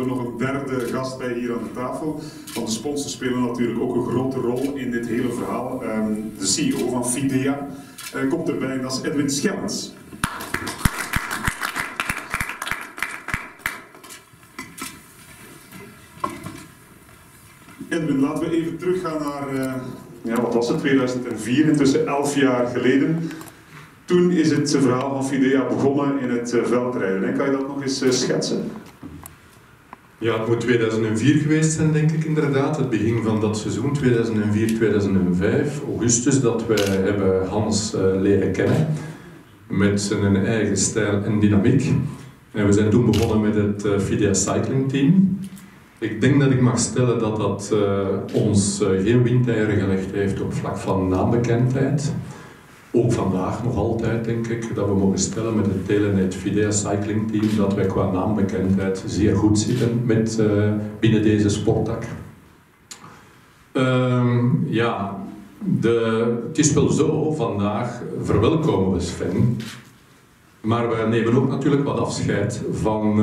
er nog een derde gast bij hier aan de tafel. Want de sponsors spelen natuurlijk ook een grote rol in dit hele verhaal. Ehm, de CEO van Fidea uh, komt erbij en dat is Edwin Schellens. Edwin, laten we even teruggaan naar, uh, ja, wat was het, 2004, intussen 11 jaar geleden. Toen is het verhaal van Fidea begonnen in het uh, veldrijden. Kan je dat nog eens schetsen? Ja, het moet 2004 geweest zijn, denk ik inderdaad. Het begin van dat seizoen, 2004-2005. Augustus, dat wij hebben Hans leren kennen. Met zijn eigen stijl en dynamiek. En we zijn toen begonnen met het Fidea Cycling Team. Ik denk dat ik mag stellen dat dat uh, ons uh, geen windeieren gelegd heeft op vlak van naambekendheid. Ook vandaag nog altijd denk ik dat we mogen stellen met het Telenet Fidea Cycling Team dat wij qua naambekendheid zeer goed zitten met, uh, binnen deze sporttak. Ehm, ja, de, het is wel zo, vandaag verwelkomen we Sven, maar we nemen ook natuurlijk wat afscheid van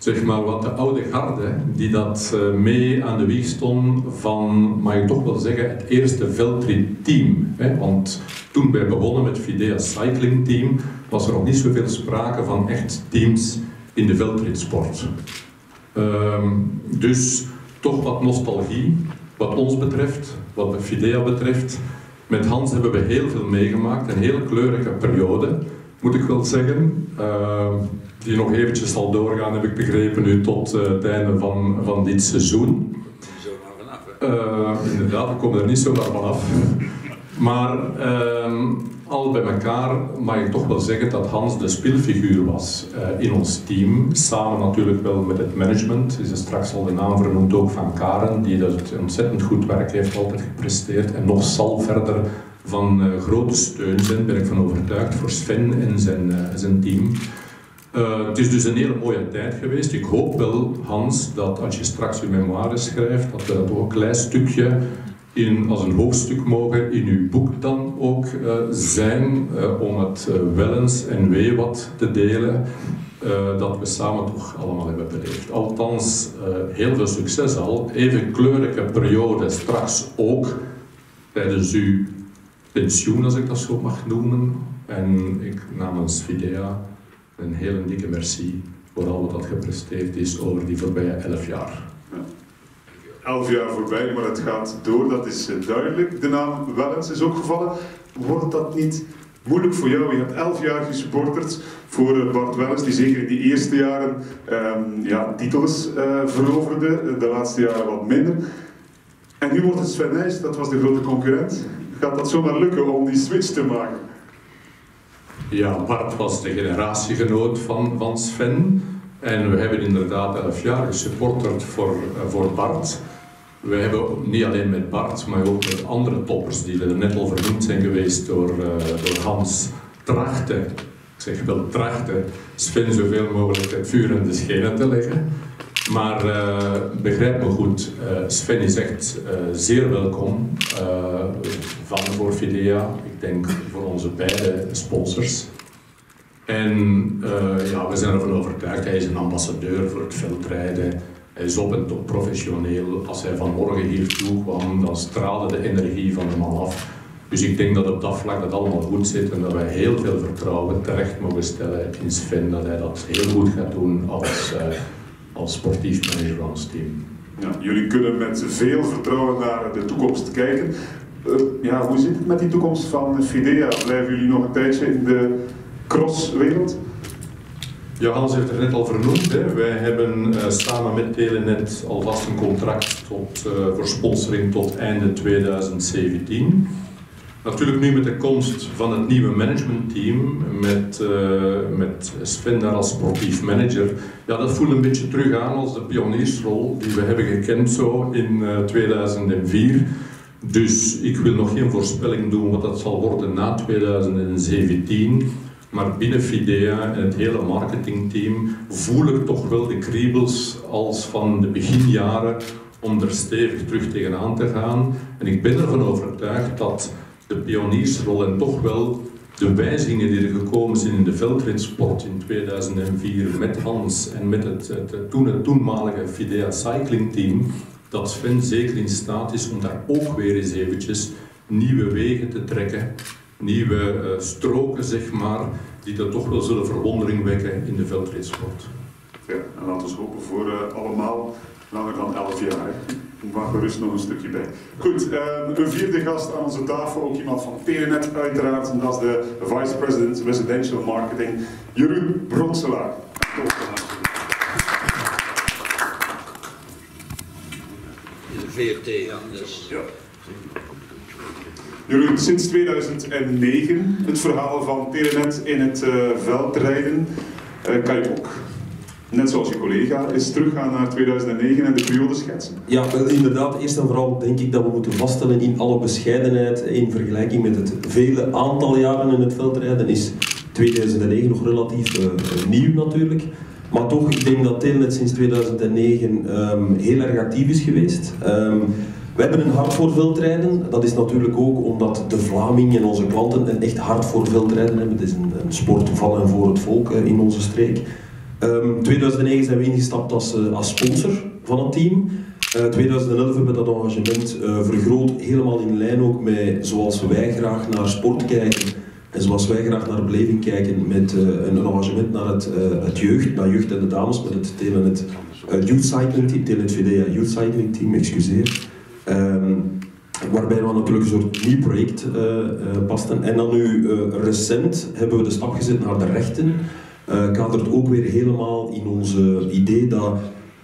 zeg maar wat de oude garde die dat uh, mee aan de wieg stond van, mag ik toch wel zeggen, het eerste veldritteam. Want toen wij begonnen met Fidea Cycling Team was er nog niet zoveel sprake van echt teams in de veldritsport. Uh, dus toch wat nostalgie wat ons betreft, wat de Fidea betreft. Met Hans hebben we heel veel meegemaakt, een heel kleurige periode, moet ik wel zeggen. Uh, die nog eventjes zal doorgaan, heb ik begrepen, nu tot uh, het einde van, van dit seizoen. Zo maar vanaf, uh, inderdaad, we komen er niet zo maar vanaf. Maar uh, al bij elkaar mag ik toch wel zeggen dat Hans de speelfiguur was uh, in ons team. Samen natuurlijk wel met het management. Is er straks al de naam vernoemd ook van Karen, die dat ontzettend goed werk heeft altijd gepresteerd en nog zal verder van grote steun zijn, ben ik van overtuigd, voor Sven en zijn, zijn team. Uh, het is dus een hele mooie tijd geweest. Ik hoop wel, Hans, dat als je straks je memoires schrijft, dat we dat ook een klein stukje in, als een hoofdstuk mogen in uw boek dan ook uh, zijn, uh, om het wellens en wee wat te delen, dat we samen toch allemaal hebben beleefd. Althans, heel veel succes al. Even kleurige periode straks ook tijdens uw pensioen, als ik dat zo mag noemen. En ik namens Fidea een hele dikke merci voor al wat dat gepresteerd is over die voorbije elf jaar. Ja. Elf jaar voorbij, maar het gaat door, dat is eh, duidelijk. De naam Wellens is ook gevallen. Wordt dat niet moeilijk voor jou? Je hebt elf jaar gesupporterd voor eh, Bart Wellens, die zeker in die eerste jaren um, ja, titels uh, veroverde, de laatste jaren wat minder. En nu wordt het Sven dat was de grote concurrent. Gaat dat zomaar lukken om die switch te maken? Ja, Bart was de generatiegenoot van, van Sven. En we hebben inderdaad elf jaar gesupporterd voor, uh, voor Bart. We hebben niet alleen met Bart, maar ook met andere toppers die er net al vernoemd zijn geweest door, uh, door Hans trachten. Ik zeg wel trachten, Sven zoveel mogelijk het vuur in de schenen te leggen. Maar uh, begrijp me goed, Sven is echt zeer welkom van voor Fidea denk voor onze beide sponsors. En ja, we zijn ervan overtuigd, hij is een ambassadeur voor het veldrijden. Hij is op en top professioneel. Als hij vanmorgen hier toe kwam, dan straalde de energie van de man af. Dus ik denk dat op dat vlak dat allemaal goed zit en dat wij heel veel vertrouwen terecht mogen stellen in Sven, dat hij dat heel goed gaat doen als, als sportief manager van ons team. Ja, jullie kunnen met veel vertrouwen naar de toekomst kijken. Uh, ja, hoe zit het met die toekomst van Fidea? Blijven jullie nog een tijdje in de crosswereld? Johannes heeft het net al vernoemd. Hè. Wij hebben uh, samen met Telenet alvast een contract tot, uh, voor sponsoring tot einde 2017. Natuurlijk nu met de komst van het nieuwe managementteam, met, uh, met Sven daar als sportief manager. Ja, dat voelt een beetje terug aan als de pioniersrol die we hebben gekend zo in 2004. Dus ik wil nog geen voorspelling doen wat dat zal worden na 2017. Maar binnen Fidea en het hele marketingteam voel ik toch wel de kriebels als van de beginjaren om er stevig terug tegenaan te gaan. En ik ben ervan overtuigd dat de pioniersrol en toch wel de wijzigingen die er gekomen zijn in de veldritsport in 2004 met Hans en met het, het, toen het toenmalige Fidea Cycling Team, dat Sven zeker in staat is om daar ook weer eens eventjes nieuwe wegen te trekken, nieuwe uh, stroken zeg maar, die er toch wel zullen verwondering wekken in de veldritsport. Ja, en laten we hopen voor uh, allemaal langer dan 11 jaar. Ik mag gerust nog een stukje bij. Goed, um, een vierde gast aan onze tafel, ook iemand van Telenet uiteraard, en dat is de Vice President Residential Marketing, Jeroen Bronselaar. VRT, ja. Dus. ja. Jeroen, sinds 2009 het verhaal van Telenet in het uh, veld rijden. Uh, kan je ook net zoals je collega, is teruggaan naar 2009 en de periode schetsen? Ja, wel inderdaad. Eerst en vooral denk ik dat we moeten vaststellen in alle bescheidenheid, in vergelijking met het vele aantal jaren in het veldrijden, is 2009 nog relatief uh, nieuw natuurlijk. Maar toch, ik denk dat Telenet sinds 2009 um, ehm, heel erg actief is geweest. Um, we hebben een hart voor veldrijden. Dat is natuurlijk ook omdat de Vlamingen en onze klanten een echt hart voor veldrijden hebben. Het is een, een sport van en voor het volk uh, in onze streek. Um, ehm, 2009 zijn we ingestapt als, uh, als sponsor van het team. Uh, eh, 2011 hebben we dat engagement uh, vergroot, helemaal in lijn ook met zoals wij graag naar sport kijken en zoals wij graag naar beleving kijken met een engagement naar het, het, jeugd, naar jeugd en de dames met het Telenet Youth Cycling Team, Telenet Videa Youth Cycling Team, excuseer. Um, waarbij we natuurlijk een soort nieuw project pasten. En dan nu recent hebben we de stap gezet naar de rechten uh, kadert ook weer helemaal in onze idee dat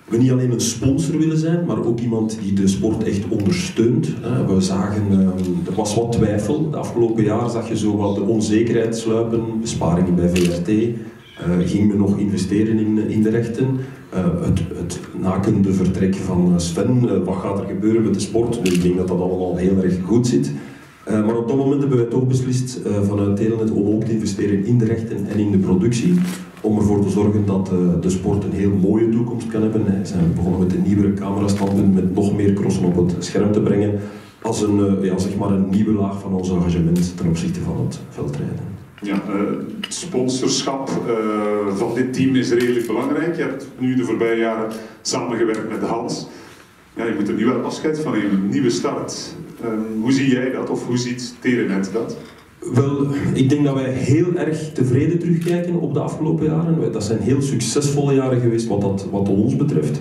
we niet alleen een sponsor willen zijn, maar ook iemand die de sport echt ondersteunt. We zagen, ehm, er was wat twijfel. De afgelopen jaar zag je zo wat de onzekerheid sluipen, besparingen bij VRT. Eh, gingen nog investeren in, in de rechten? Het, het nakende vertrek van Sven, wat gaat er gebeuren met de sport? Ik denk dat dat allemaal heel erg goed zit. Uh, maar op dat moment hebben wij toch beslist uh, vanuit Telenet om ook te investeren in de rechten en in de productie. Om ervoor te zorgen dat uh, de sport een heel mooie toekomst kan hebben. We zijn begonnen met een nieuwere camerastandpunt met nog meer crossen op het scherm te brengen. Als een, ja, zeg maar een nieuwe laag van ons engagement ten opzichte van het veldrijden. Ja, het sponsorschap van dit team is redelijk belangrijk. Je hebt nu de voorbije jaren samengewerkt met Hans. Ja, je moet er nu wel afscheid van een nieuwe start. Um, hoe zie jij dat of hoe ziet Telenet dat? Wel, ik denk dat wij heel erg tevreden terugkijken op de afgelopen jaren. Dat zijn heel succesvolle jaren geweest wat, dat, wat ons betreft.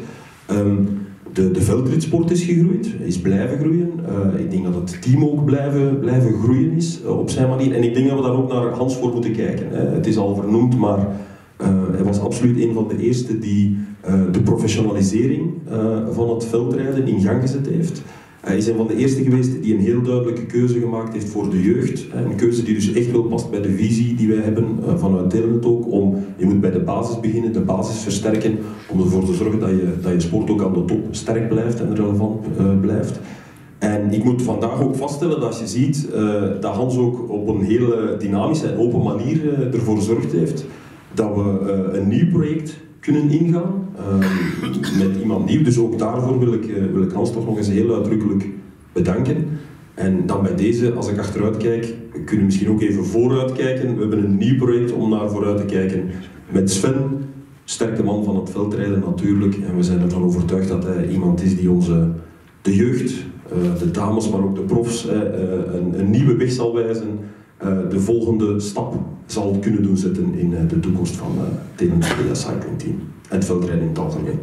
Um, de, de veldritsport is gegroeid, is blijven groeien. Uh, ik denk dat het team ook blijven, blijven groeien is uh, op zijn manier. En ik denk dat we daar ook naar Hans voor moeten kijken. Hè. Het is al vernoemd, maar uh, hij was absoluut een van de eerste die de professionalisering van het veldrijden in gang gezet heeft. Hij is een van de eerste geweest die een heel duidelijke keuze gemaakt heeft voor de jeugd. Een keuze die dus echt wel past bij de visie die wij hebben eh, vanuit Telenet ook. Om, je moet bij de basis beginnen, de basis versterken, om ervoor te zorgen dat je, dat je sport ook aan de top sterk blijft en relevant uh, blijft. En ik moet vandaag ook vaststellen dat je ziet uh, dat Hans ook op een hele dynamische en open manier ervoor zorgt heeft dat we een nieuw project kunnen ingaan uh, met iemand nieuw. Dus ook daarvoor wil ik, uh, wil ik Hans toch nog eens heel uitdrukkelijk bedanken. En dan bij deze, als ik achteruit kijk, kunnen we misschien ook even vooruit kijken. We hebben een nieuw project om naar vooruit te kijken met Sven, sterke man van het veldrijden natuurlijk. En we zijn ervan overtuigd dat hij iemand is die onze, de jeugd, uh, de dames, maar ook de profs, eh, een, nieuwe weg zal wijzen eh, de volgende stap zal kunnen doen zitten in eh, de toekomst van uh, Team Cycling Team. Het veldrijden in het.